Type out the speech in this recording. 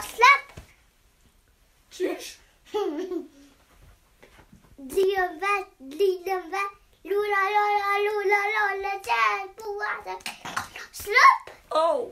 Slap. Tjus! Liten vän, liten vän. Lula, lula, lula, lula, kär på vatten. Släpp! Oh!